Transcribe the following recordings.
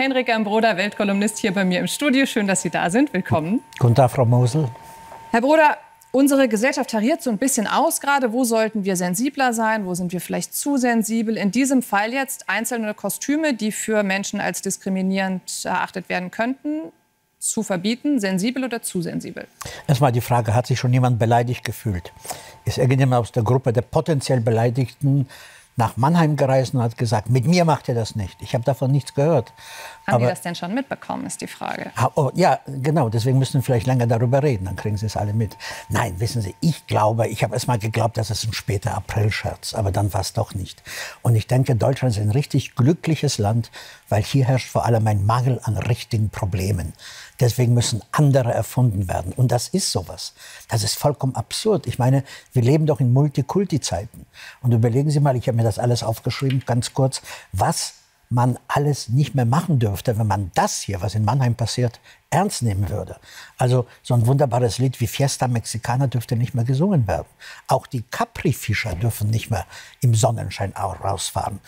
Henrik Ambroder, Weltkolumnist, hier bei mir im Studio. Schön, dass Sie da sind. Willkommen. Guten Tag, Frau Mosel. Herr Broder, Unsere Gesellschaft tariert so ein bisschen aus gerade. Wo sollten wir sensibler sein? Wo sind wir vielleicht zu sensibel? In diesem Fall jetzt einzelne Kostüme, die für Menschen als diskriminierend erachtet werden könnten, zu verbieten. Sensibel oder zu sensibel? Erstmal die Frage, hat sich schon jemand beleidigt gefühlt? Ist irgendjemand aus der Gruppe der potenziell Beleidigten nach Mannheim gereist und hat gesagt, mit mir macht ihr das nicht. Ich habe davon nichts gehört. Haben Aber, die das denn schon mitbekommen, ist die Frage. Oh, ja, genau. Deswegen müssen wir vielleicht länger darüber reden. Dann kriegen Sie es alle mit. Nein, wissen Sie, ich glaube, ich habe erst mal geglaubt, dass es ein später April-Scherz. Aber dann war es doch nicht. Und ich denke, Deutschland ist ein richtig glückliches Land, weil hier herrscht vor allem ein Mangel an richtigen Problemen. Deswegen müssen andere erfunden werden. Und das ist sowas. Das ist vollkommen absurd. Ich meine, wir leben doch in Multikulti-Zeiten. Und überlegen Sie mal, ich habe mir das alles aufgeschrieben, ganz kurz, was man alles nicht mehr machen dürfte, wenn man das hier, was in Mannheim passiert, ernst nehmen würde. Also so ein wunderbares Lied wie Fiesta Mexicana dürfte nicht mehr gesungen werden. Auch die Capri-Fischer dürfen nicht mehr im Sonnenschein rausfahren.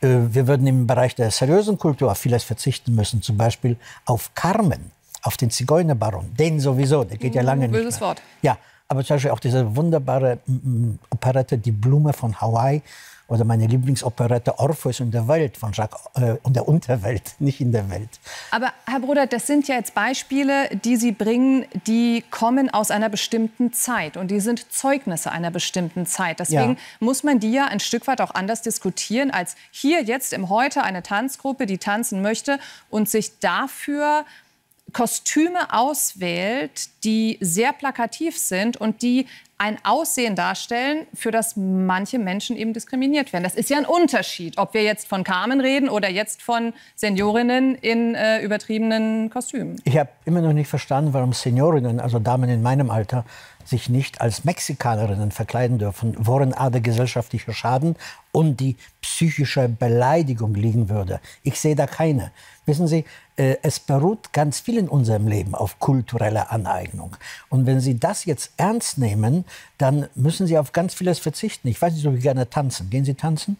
Äh, wir würden im Bereich der seriösen Kultur auf vieles verzichten müssen, zum Beispiel auf Carmen auf den Zigeunerbaron, den sowieso, der geht ja lange Böses nicht mehr. Wort. Ja, aber zum Beispiel auch diese wunderbare Operette Die Blume von Hawaii oder meine Lieblingsoperette Orpheus und der Welt von Jacques äh, und der Unterwelt, nicht in der Welt. Aber Herr Bruder, das sind ja jetzt Beispiele, die Sie bringen, die kommen aus einer bestimmten Zeit und die sind Zeugnisse einer bestimmten Zeit. Deswegen ja. muss man die ja ein Stück weit auch anders diskutieren als hier jetzt im Heute eine Tanzgruppe, die tanzen möchte und sich dafür Kostüme auswählt, die sehr plakativ sind und die ein Aussehen darstellen, für das manche Menschen eben diskriminiert werden. Das ist ja ein Unterschied, ob wir jetzt von Carmen reden oder jetzt von Seniorinnen in äh, übertriebenen Kostümen. Ich habe immer noch nicht verstanden, warum Seniorinnen, also Damen in meinem Alter, sich nicht als Mexikanerinnen verkleiden dürfen, worin A der gesellschaftliche Schaden und die psychische Beleidigung liegen würde. Ich sehe da keine. Wissen Sie, äh, es beruht ganz viel in unserem Leben auf kultureller Aneignung. Und wenn Sie das jetzt ernst nehmen, dann müssen Sie auf ganz vieles verzichten. Ich weiß nicht, ob Sie gerne tanzen. Gehen Sie tanzen?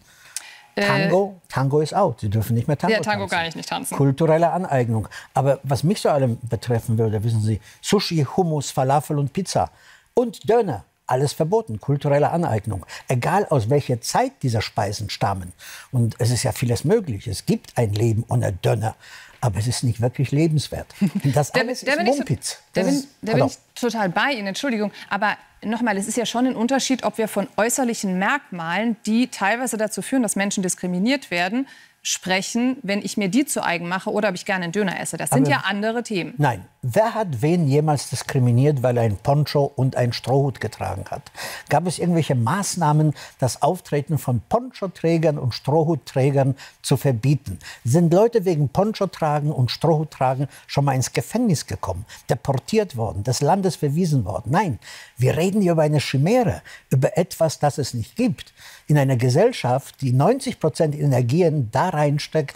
Äh, Tango, Tango ist out. Sie dürfen nicht mehr Tango Ja, Tango tanzen. gar nicht, nicht tanzen. Kulturelle Aneignung. Aber was mich vor allem betreffen würde, wissen Sie, Sushi, Hummus, Falafel und Pizza und Döner. Alles verboten, kulturelle Aneignung. Egal aus welcher Zeit diese Speisen stammen. Und es ist ja vieles möglich. Es gibt ein Leben ohne Döner. Aber es ist nicht wirklich lebenswert. Das alles der, der ist Mumpitz. Da bin, da bin ich total bei Ihnen, Entschuldigung. Aber nochmal, es ist ja schon ein Unterschied, ob wir von äußerlichen Merkmalen, die teilweise dazu führen, dass Menschen diskriminiert werden, sprechen, wenn ich mir die zu eigen mache oder ob ich gerne einen Döner esse. Das sind Aber ja andere Themen. Nein. Wer hat wen jemals diskriminiert, weil er ein Poncho und ein Strohhut getragen hat? Gab es irgendwelche Maßnahmen, das Auftreten von Ponchoträgern und Strohhutträgern zu verbieten? Sind Leute wegen Ponchotragen und Strohhuttragen schon mal ins Gefängnis gekommen, deportiert worden, des Landes verwiesen worden? Nein, wir reden hier über eine Chimäre, über etwas, das es nicht gibt. In einer Gesellschaft, die 90 Prozent Energien da reinsteckt,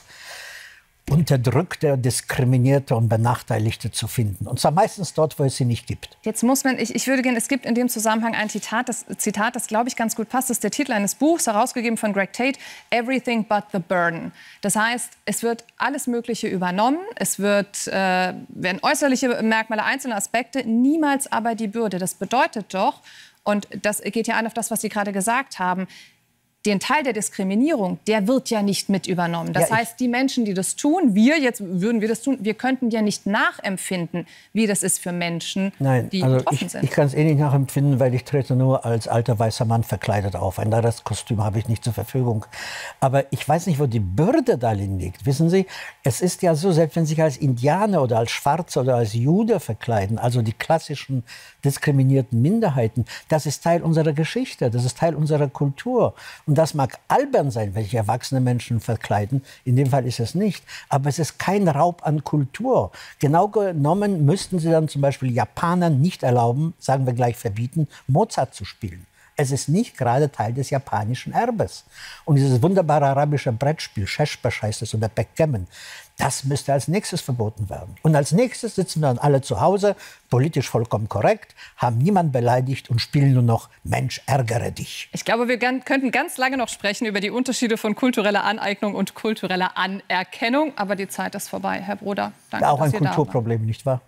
Unterdrückte, Diskriminierte und Benachteiligte zu finden. Und zwar meistens dort, wo es sie nicht gibt. Jetzt muss man, ich, ich würde gerne, es gibt in dem Zusammenhang ein Zitat, das, Zitat, das glaube ich ganz gut passt. Das ist der Titel eines Buchs, herausgegeben von Greg Tate, Everything but the Burden. Das heißt, es wird alles Mögliche übernommen, es wird, äh, werden äußerliche Merkmale, einzelne Aspekte, niemals aber die Bürde. Das bedeutet doch, und das geht ja an auf das, was Sie gerade gesagt haben, den Teil der Diskriminierung, der wird ja nicht mit übernommen. Das ja, heißt, die Menschen, die das tun, wir jetzt würden wir das tun, wir könnten ja nicht nachempfinden, wie das ist für Menschen, Nein, die also betroffen ich, sind. Ich kann es eh nicht nachempfinden, weil ich trete nur als alter weißer Mann verkleidet auf. Ein anderes Kostüm habe ich nicht zur Verfügung. Aber ich weiß nicht, wo die Bürde darin liegt. Wissen Sie, es ist ja so, selbst wenn Sie sich als Indianer oder als Schwarzer oder als Jude verkleiden, also die klassischen diskriminierten Minderheiten, das ist Teil unserer Geschichte, das ist Teil unserer Kultur. Und und das mag albern sein, welche erwachsene Menschen verkleiden. In dem Fall ist es nicht. Aber es ist kein Raub an Kultur. Genau genommen müssten Sie dann zum Beispiel Japanern nicht erlauben, sagen wir gleich verbieten, Mozart zu spielen. Es ist nicht gerade Teil des japanischen Erbes. Und dieses wunderbare arabische Brettspiel, Sheshbash heißt es, oder Backgammon, Das müsste als nächstes verboten werden. Und als nächstes sitzen wir dann alle zu Hause, politisch vollkommen korrekt, haben niemand beleidigt und spielen nur noch Mensch, ärgere dich. Ich glaube, wir könnten ganz lange noch sprechen über die Unterschiede von kultureller Aneignung und kultureller Anerkennung. Aber die Zeit ist vorbei, Herr Bruder. Danke, ja, auch ein Kulturproblem, nicht wahr?